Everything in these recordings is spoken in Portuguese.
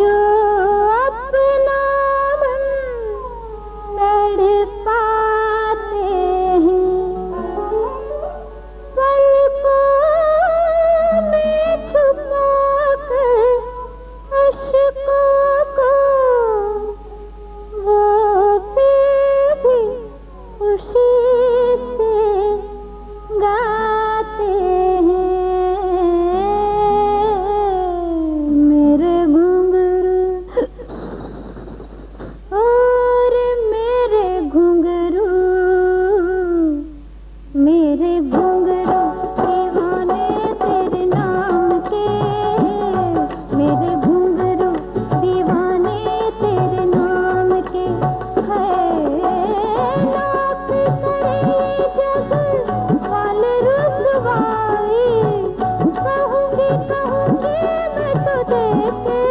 जो दे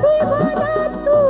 Fui roubado